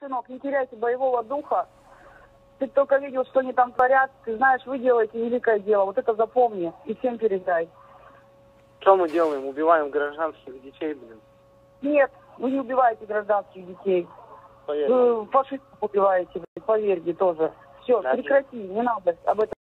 сынок, не теряйте боевого духа. Ты только видел, что они там творят. Ты знаешь, вы делаете великое дело. Вот это запомни и всем передай. Что мы делаем? Убиваем гражданских детей, блин. Нет, вы не убиваете гражданских детей. Поверь. Вы фашистов убиваете, блин, поверьте тоже. Все, Да, прекрати, не надо об этом